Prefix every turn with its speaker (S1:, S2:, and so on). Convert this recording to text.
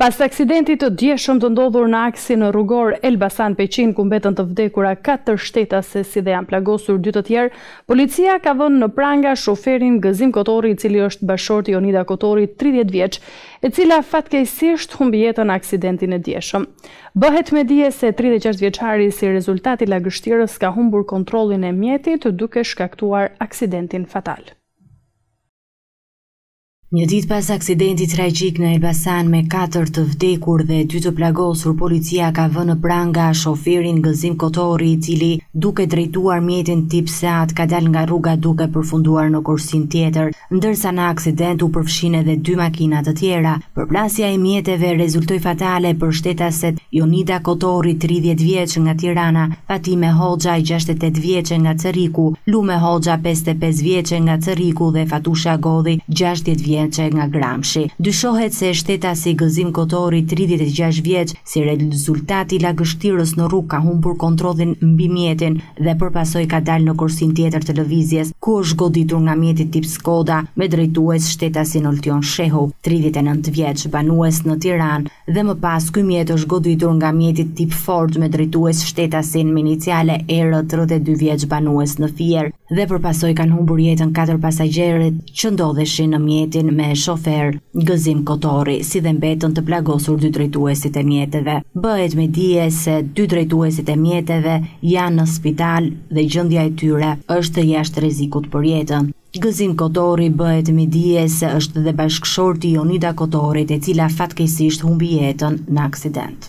S1: Pas aksidentit të djeshëm të ndodhur në aksin rrugor Elbasan-Peqin, ku mbetën të vdekura katër shtetase si dhe janë plagosur dy të tjerë, policia ka vënë në pranga shoferin Gëzim Kotorri i cili është bashkëshorti i Jonida Kotorri tridhjetë vjeç, e cila fatkeqësisht humbi jetën në aksidentin e djeshëm. Bëhet me dije se tridhjetë e gjashtë vjeçari si rezultat i lagështirës ka humbur kontrollin e mjetit duke shkaktuar aksidentin fatal.
S2: Një ditë pas aksidentit tragjik në Elbasan me katër të vdekur dhe dy të plagosur, policia ka vënë në pranga shoferin Gëzim Kotorri, i cili duke drejtuar mjetin tip Seat ka dalë nga rruga duke përfunduar në korsinë tjetër, ndërsa në aksident u përfshinë edhe dy makina të tjera. Përplasja e mjeteve rezultoi fatale për shtetaset Jonida Kotorri tridhjetë vjeç nga Tirana, Fatime Hoxha gjashtëdhjetë e tetë vjeçe nga Cërriku, Lume Hoxha pesëdhjetë e pesë vjeçe nga Cërriku dhe Fatusha Godhi gjashtëdhjetë vjeçe nga Gramshi. Dyshohet se shtetasi Gëzim Kotorri tridhjetë e gjashtë vjeç si rezultat i lagështirës në rrugë ka humbur kontrollin mbi mjetin dhe për pasojë ka dalë në korsinë tjetër të lëvizjes ku është goditur nga mjeti tip Skoda me drejtues shtetasin Oltion Shehu tridhjetë e nëntë vjeç banues në Tiranë dhe më pas ky mjet është goditur nga mjeti tip Ford me drejtues shtetasin me iniciale ER tridhjetë e dy vjeç banues në Fier dhe për pasojë kanë humbur jetën katër pasagjerët që ndodheshin në mjetin me shofer Gëzim Kotorri si dhe mbetën të plagosur dy drejtuesit e mjeteve. Bëhet me dije se dy drejtuesit e mjeteve janë në spital dhe gjendja e tyre është jashtë rrezikut për jetën. Gëzim Kotorri bëhet me dije se është dhe bashkëshorti i Jonida Kotorrit e cila fatkeqësisht humbi jetën në aksident.